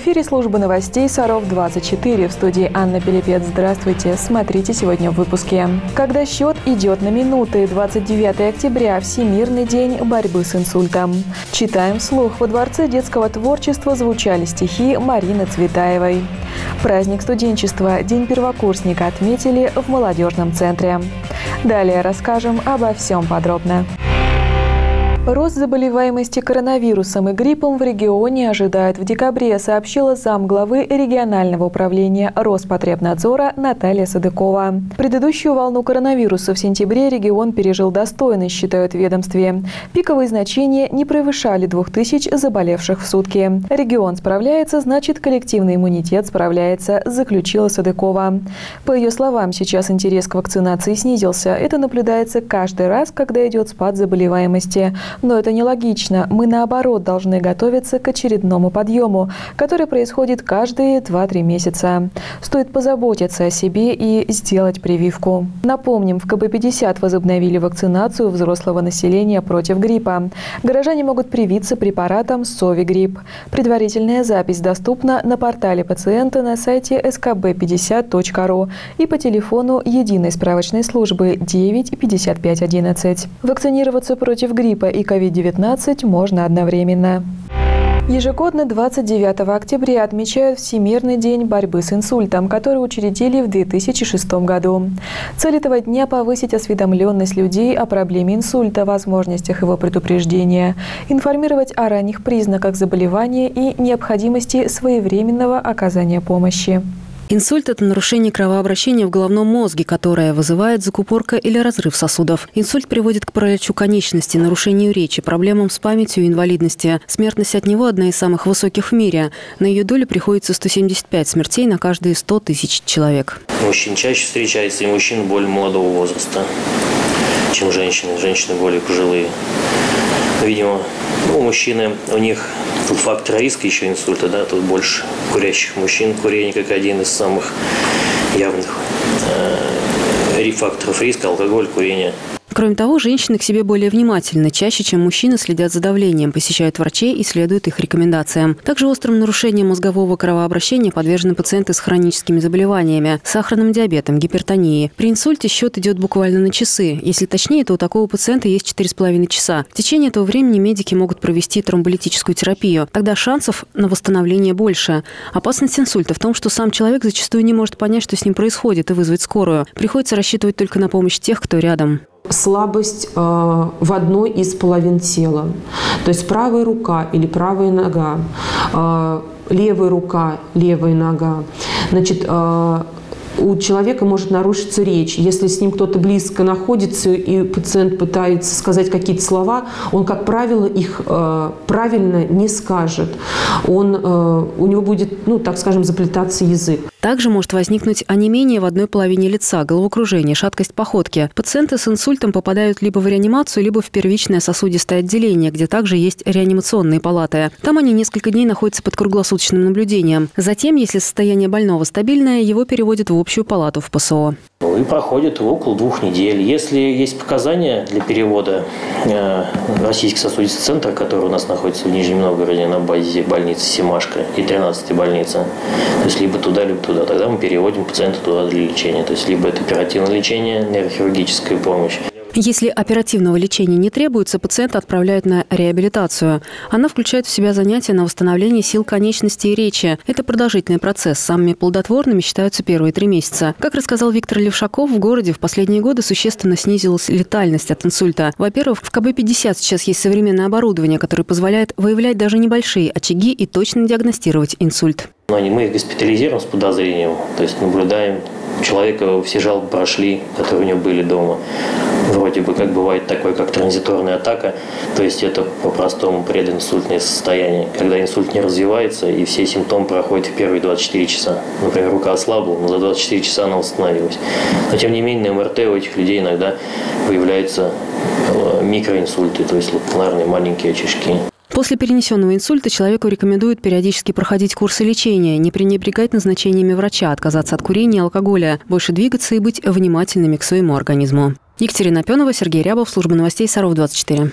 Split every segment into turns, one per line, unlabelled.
эфире службы новостей «Саров-24» в студии Анна Пелепец. Здравствуйте. Смотрите сегодня в выпуске. Когда счет идет на минуты. 29 октября – Всемирный день борьбы с инсультом. Читаем вслух. Во Дворце детского творчества звучали стихи Марины Цветаевой. Праздник студенчества, День первокурсника отметили в молодежном центре. Далее расскажем обо всем подробно. Рост заболеваемости коронавирусом и гриппом в регионе ожидает в декабре, сообщила замглавы регионального управления Роспотребнадзора Наталья Садыкова. Предыдущую волну коронавируса в сентябре регион пережил достойно, считают ведомстве. Пиковые значения не превышали 2000 заболевших в сутки. Регион справляется, значит коллективный иммунитет справляется, заключила Садыкова. По ее словам, сейчас интерес к вакцинации снизился. Это наблюдается каждый раз, когда идет спад заболеваемости. Но это нелогично. Мы, наоборот, должны готовиться к очередному подъему, который происходит каждые 2-3 месяца. Стоит позаботиться о себе и сделать прививку. Напомним, в КБ-50 возобновили вакцинацию взрослого населения против гриппа. Горожане могут привиться препаратом Совигрипп. Предварительная запись доступна на портале пациента на сайте skb50.ru и по телефону единой справочной службы 9 55 11. Вакцинироваться против гриппа и COVID-19 можно одновременно. Ежегодно 29 октября отмечают Всемирный день борьбы с инсультом, который учредили в 2006 году. Цель этого дня – повысить осведомленность людей о проблеме инсульта, возможностях его предупреждения, информировать о ранних признаках заболевания и необходимости своевременного оказания помощи.
Инсульт – это нарушение кровообращения в головном мозге, которое вызывает закупорка или разрыв сосудов. Инсульт приводит к параличу конечности, нарушению речи, проблемам с памятью и инвалидности. Смертность от него одна из самых высоких в мире. На ее долю приходится 175 смертей на каждые 100 тысяч человек.
Мужчин чаще встречается и мужчин более молодого возраста, чем женщины. Женщины более пожилые. Видимо, ну, мужчины, у них тут фактор риска еще инсульта, да, тут больше курящих мужчин. Курение как один из самых явных э, факторов риска, алкоголь, курение –
Кроме того, женщины к себе более внимательны, чаще, чем мужчины следят за давлением, посещают врачей и следуют их рекомендациям. Также острым нарушением мозгового кровообращения подвержены пациенты с хроническими заболеваниями, сахарным диабетом, гипертонией. При инсульте счет идет буквально на часы. Если точнее, то у такого пациента есть 4,5 часа. В течение этого времени медики могут провести тромболитическую терапию. Тогда шансов на восстановление больше. Опасность инсульта в том, что сам человек зачастую не может понять, что с ним происходит, и вызвать скорую. Приходится рассчитывать только на помощь тех, кто рядом
слабость э, в одной из половин тела. То есть правая рука или правая нога, э, левая рука, левая нога. Значит, э, у человека может нарушиться речь. Если с ним кто-то близко находится, и пациент пытается сказать какие-то слова, он, как правило, их э, правильно не скажет. Он, э, у него будет, ну, так скажем, заплетаться язык.
Также может возникнуть онемение в одной половине лица, головокружение, шаткость походки. Пациенты с инсультом попадают либо в реанимацию, либо в первичное сосудистое отделение, где также есть реанимационные палаты. Там они несколько дней находятся под круглосуточным наблюдением. Затем, если состояние больного стабильное, его переводят в общую палату в ПСО.
Ну и проходит около двух недель. Если есть показания для перевода э, Российский сосудистый центр, который у нас находится в Нижнем Новгороде на базе больницы Семашка и 13-й больницы, то есть либо туда, либо туда, тогда мы переводим пациента туда для лечения. То есть либо это оперативное лечение, нейрохирургическая помощь,
если оперативного лечения не требуется, пациента отправляют на реабилитацию. Она включает в себя занятия на восстановление сил конечностей и речи. Это продолжительный процесс. Самыми плодотворными считаются первые три месяца. Как рассказал Виктор Левшаков, в городе в последние годы существенно снизилась летальность от инсульта. Во-первых, в КБ-50 сейчас есть современное оборудование, которое позволяет выявлять даже небольшие очаги и точно диагностировать инсульт.
Мы их госпитализируем с подозрением, то есть наблюдаем у человека все жалобы прошли, которые у него были дома. Вроде бы как бывает такое, как транзиторная атака, то есть это по-простому прединсультное состояние, когда инсульт не развивается и все симптомы проходят в первые 24 часа. Например, рука ослабла, но за 24 часа она восстановилась. Но тем не менее на МРТ у этих людей иногда выявляются э, микроинсульты, то есть лапулярные маленькие очишки.
После перенесенного инсульта человеку рекомендуют периодически проходить курсы лечения, не пренебрегать назначениями врача, отказаться от курения и алкоголя, больше двигаться и быть внимательными к своему организму. Екатерина Пенова, Сергей Рябов, служба новостей Саров 24.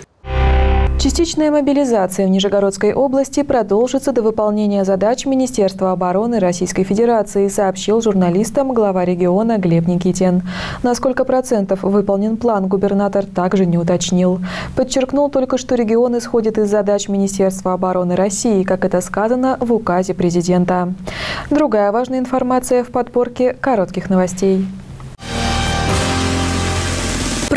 Частичная мобилизация в Нижегородской области продолжится до выполнения задач Министерства обороны Российской Федерации, сообщил журналистам глава региона Глеб Никитин. На сколько процентов выполнен план, губернатор также не уточнил. Подчеркнул только, что регион исходит из задач Министерства обороны России, как это сказано в указе президента. Другая важная информация в подборке коротких новостей.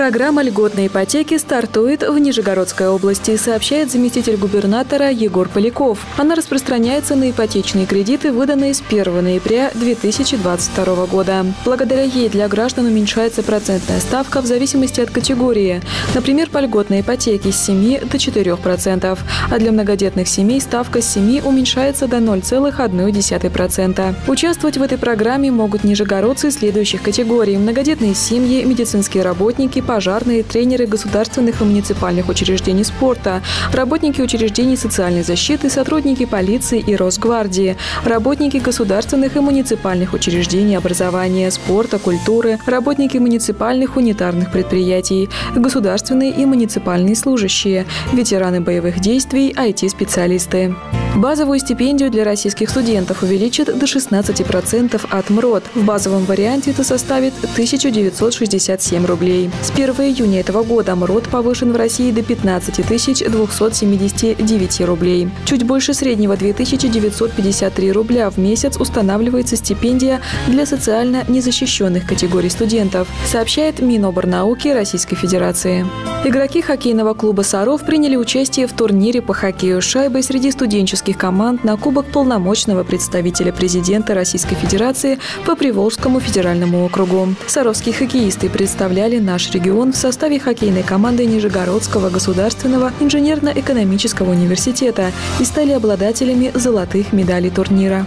Программа льготной ипотеки стартует в Нижегородской области, сообщает заместитель губернатора Егор Поляков. Она распространяется на ипотечные кредиты, выданные с 1 ноября 2022 года. Благодаря ей для граждан уменьшается процентная ставка в зависимости от категории. Например, по льготной ипотеке с 7 до 4%, а для многодетных семей ставка с 7 уменьшается до 0,1%. Участвовать в этой программе могут нижегородцы следующих категорий – многодетные семьи, медицинские работники, пожарные, тренеры государственных и муниципальных учреждений спорта, работники учреждений социальной защиты, сотрудники полиции и Росгвардии, работники государственных и муниципальных учреждений образования, спорта, культуры, работники муниципальных унитарных предприятий, государственные и муниципальные служащие, ветераны боевых действий, IT-специалисты. Базовую стипендию для российских студентов увеличат до 16% от МРОД. В базовом варианте это составит 1967 рублей. С 1 июня этого года МРОД повышен в России до 15 279 рублей. Чуть больше среднего 2953 рубля в месяц устанавливается стипендия для социально незащищенных категорий студентов, сообщает Миноборнауки Российской Федерации. Игроки хоккейного клуба «Саров» приняли участие в турнире по хоккею с шайбой среди студенческих команд на Кубок полномочного представителя президента Российской Федерации по Приволжскому федеральному округу. Саровские хоккеисты представляли наш регион в составе хоккейной команды Нижегородского государственного инженерно-экономического университета и стали обладателями золотых медалей турнира.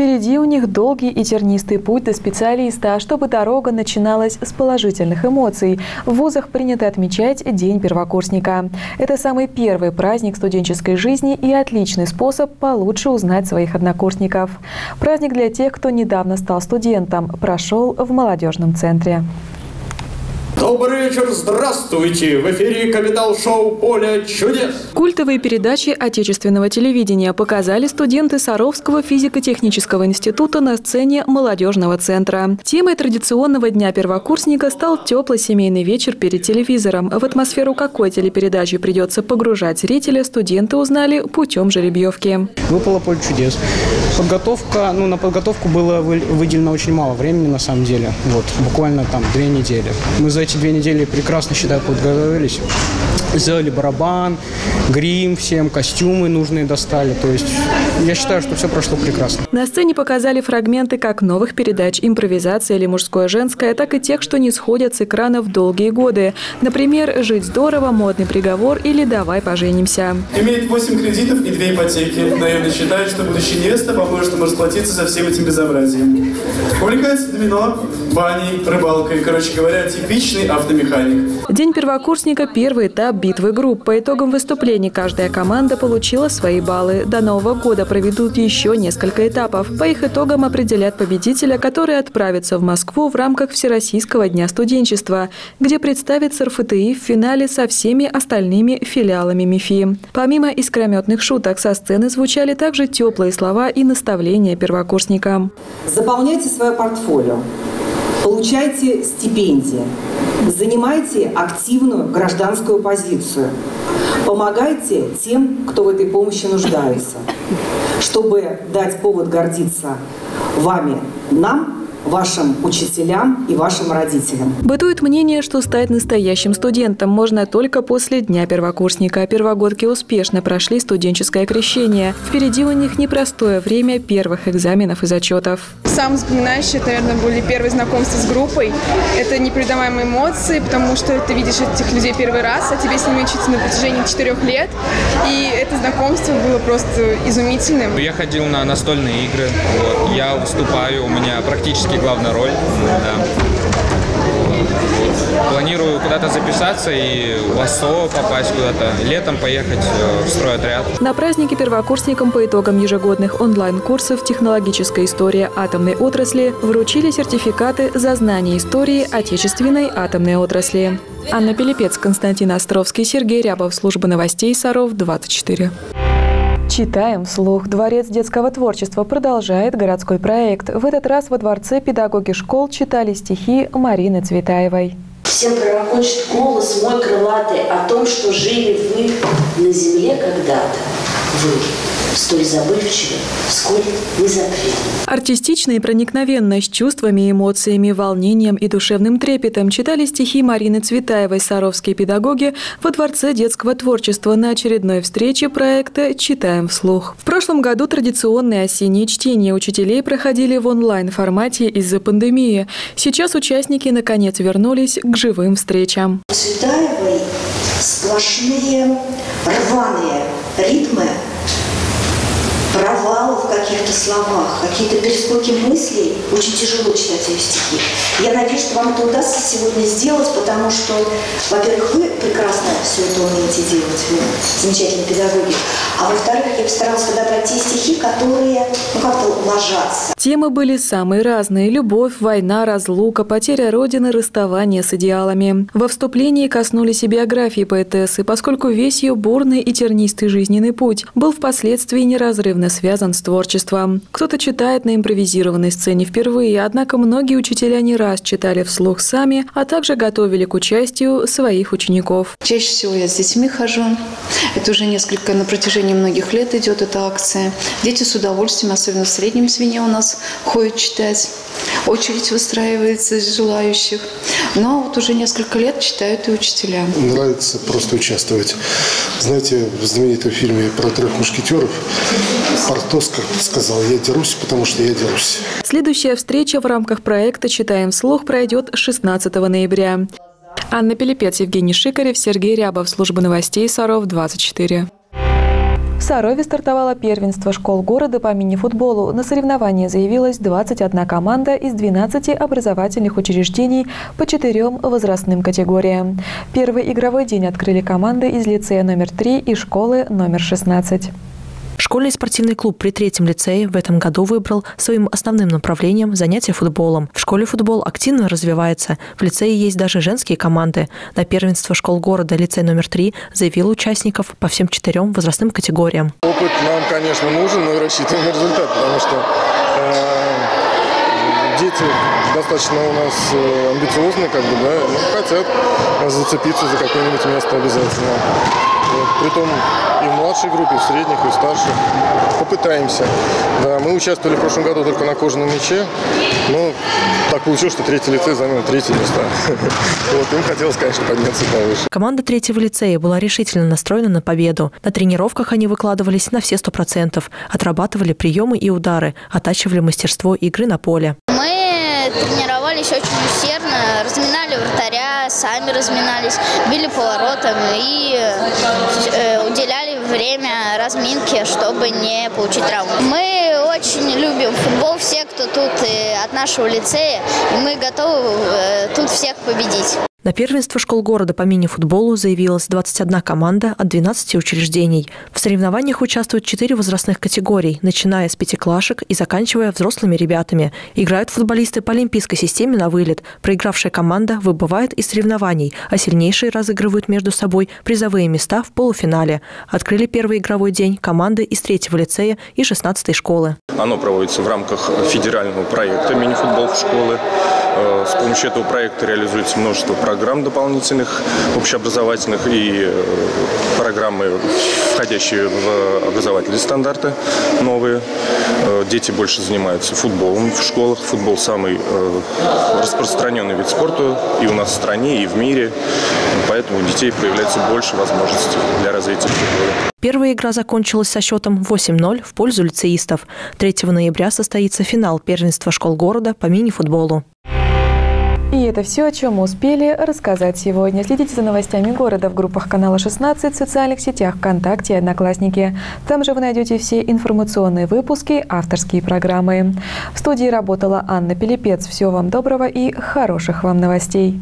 Впереди у них долгий и тернистый путь до специалиста, чтобы дорога начиналась с положительных эмоций. В вузах принято отмечать День первокурсника. Это самый первый праздник студенческой жизни и отличный способ получше узнать своих однокурсников. Праздник для тех, кто недавно стал студентом, прошел в молодежном центре.
Добрый вечер, здравствуйте! В эфире капитал-шоу «Поле чудес».
Культовые передачи отечественного телевидения показали студенты Саровского физико-технического института на сцене молодежного центра. Темой традиционного дня первокурсника стал теплый семейный вечер перед телевизором. В атмосферу какой телепередачи придется погружать зрителя, студенты узнали путем жеребьевки.
Выпало «Поле чудес». Подготовка, ну, на подготовку было выделено очень мало времени, на самом деле. Вот, буквально там две недели. Мы за эти две недели прекрасно, считаю, подготовились. Сделали барабан, грим всем, костюмы нужные достали. То есть я считаю, что все прошло прекрасно.
На сцене показали фрагменты как новых передач «Импровизация» или «Мужское-женское», так и тех, что не сходят с экранов долгие годы. Например, «Жить здорово», «Модный приговор» или «Давай поженимся».
Имеет 8 кредитов и 2 ипотеки. Наивно считает, что будущая невеста поможет ему расплатиться за всем этим безобразием. Увлекается домино, баней, рыбалкой. Короче говоря, типичный автомеханик.
День первокурсника – первый этап битвы групп. По итогам выступлений каждая команда получила свои баллы. До Нового года проведут еще несколько этапов. По их итогам определят победителя, который отправится в Москву в рамках Всероссийского дня студенчества, где представится РФТИ в финале со всеми остальными филиалами МИФИ. Помимо искрометных шуток, со сцены звучали также теплые слова и наставления первокурсникам.
Заполняйте свое портфолио получайте стипендии, занимайте активную гражданскую позицию, помогайте тем, кто в этой помощи нуждается, чтобы дать повод гордиться вами, нам вашим учителям и вашим родителям.
Бытует мнение, что стать настоящим студентом можно только после Дня первокурсника. Первогодки успешно прошли студенческое крещение. Впереди у них непростое время первых экзаменов и зачетов.
Самое запоминающее, наверное, были первые знакомства с группой. Это непередаваемые эмоции, потому что ты видишь этих людей первый раз, а тебе с ними учиться на протяжении четырех лет. И это знакомство было просто изумительным.
Я ходил на настольные игры, вот, я выступаю, у меня практически главная роль. Да. Планирую куда-то записаться и в ОСО попасть куда-то, летом поехать э, в стройотряд.
На празднике первокурсникам по итогам ежегодных онлайн-курсов «Технологическая история атомной отрасли» вручили сертификаты за знание истории отечественной атомной отрасли. Анна Пелепец, Константин Островский, Сергей Рябов, служба новостей Саров, 24. Читаем вслух. Дворец детского творчества продолжает городской проект. В этот раз во Дворце педагоги школ читали стихи Марины Цветаевой.
Всем пророкочет голос мой крылатый о том, что жили вы на земле когда-то. Вы столь забывчивы, вскоре не забыли.
Артистично и проникновенно, с чувствами, эмоциями, волнением и душевным трепетом читали стихи Марины Цветаевой «Саровские педагоги» во Дворце детского творчества на очередной встрече проекта «Читаем вслух». В прошлом году традиционные осенние чтения учителей проходили в онлайн-формате из-за пандемии. Сейчас участники наконец вернулись к живым встречам.
Цветаевой сплошные рваные ритмы провалы в каких-то словах, какие-то перескоки мыслей. Очень тяжело читать ее стихи. Я надеюсь, что вам это удастся сегодня сделать, потому что, во-первых, вы прекрасно все это умеете делать, вы замечательные педагоги. А во-вторых, я постаралась подобрать те стихи, которые ну, как-то ложатся.
Темы были самые разные – любовь, война, разлука, потеря родины, расставание с идеалами. Во вступлении коснулись и биографии поэтессы, поскольку весь ее бурный и тернистый жизненный путь был впоследствии неразрывно связан с творчеством. Кто-то читает на импровизированной сцене впервые, однако многие учителя не раз читали вслух сами, а также готовили к участию своих учеников.
Чаще всего я с детьми хожу. Это уже несколько на протяжении многих лет идет эта акция. Дети с удовольствием, особенно в среднем звене у нас ходят читать. Очередь выстраивается из желающих. Но вот уже несколько лет читают и учителя.
Нравится просто участвовать. Знаете, в знаменитом фильме про трех мушкетеров Портос как сказал, я дерусь, потому что я дерусь.
Следующая встреча в рамках проекта «Читаем вслух» пройдет 16 ноября. Анна Пелепец, Евгений Шикарев, Сергей Рябов. Служба новостей Саров, 24. В Сарове стартовало первенство школ города по мини-футболу. На соревнования заявилась 21 команда из 12 образовательных учреждений по четырем возрастным категориям. Первый игровой день открыли команды из лицея номер 3 и школы номер 16.
Школьный спортивный клуб при третьем лицее в этом году выбрал своим основным направлением занятия футболом. В школе футбол активно развивается. В лицее есть даже женские команды. На первенство школ города лицей номер три заявил участников по всем четырем возрастным категориям.
Опыт нам, конечно, нужен, но и рассчитываем на результат, потому что э, дети достаточно у нас э, амбициозные, как бы, да, ну, хотят зацепиться за какое-нибудь место обязательно. Притом и в младшей группе, и в средних, и в старших. Попытаемся. Да, мы участвовали в прошлом году только на кожаном мяче. Но так получилось, что третий лицей занял третье место. Вот, им хотелось, конечно, подняться повыше.
Команда третьего лицея была решительно настроена на победу. На тренировках они выкладывались на все сто процентов, отрабатывали приемы и удары, оттачивали мастерство игры на поле.
Мы тренировались очень усердно, разминали вратаря, сами разминались, били поворотом и э, уделяли время разминке, чтобы не получить травму. Мы очень любим футбол, все, кто тут э, от нашего лицея, и мы готовы э, тут всех победить.
На первенство школ города по мини-футболу заявилась 21 команда от 12 учреждений. В соревнованиях участвуют 4 возрастных категорий, начиная с пятиклашек и заканчивая взрослыми ребятами. Играют футболисты по олимпийской системе на вылет. Проигравшая команда выбывает из соревнований, а сильнейшие разыгрывают между собой призовые места в полуфинале. Открыли первый игровой день команды из третьего лицея и 16 школы.
Оно проводится в рамках федерального проекта «Мини-футбол в школы». Э, с помощью этого проекта реализуется множество программ дополнительных, общеобразовательных и э, программы, входящие в образовательные стандарты новые. Э, дети больше занимаются футболом в школах. Футбол самый распространенный вид спорта и у нас в стране, и в мире. Поэтому у детей появляется больше возможностей для развития футбола.
Первая игра закончилась со счетом 8-0 в пользу лицеистов. 3 ноября состоится финал первенства школ города по мини-футболу.
И это все, о чем мы успели рассказать сегодня. Следите за новостями города в группах канала 16, в социальных сетях ВКонтакте и Одноклассники. Там же вы найдете все информационные выпуски, авторские программы. В студии работала Анна Пелепец. Всего вам доброго и хороших вам новостей.